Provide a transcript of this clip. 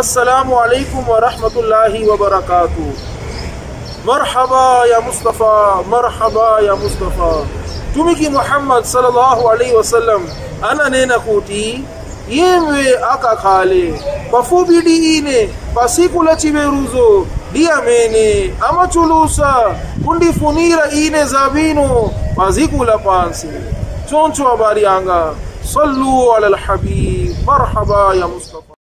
السلام عليكم ورحمة الله وبركاته مرحبا يا مصطفى مرحبا يا مصطفى তুমি কি মোহাম্মদ সাল্লাহ আলী ওসাল্লাম আনা নে না কুটি ইয়ে মে আকা খালে পফু বিডি ইনে পাসি কুলাচি মে রুজো ডিয়া মেনে আমা চুলুসা কুন্ডি ফুনিরা ইনে জাবিনো পাজি কুলা পানসি চোঁচো আবারি আঙ্গা صلوا على الحبيب مرحبا يا مصطفى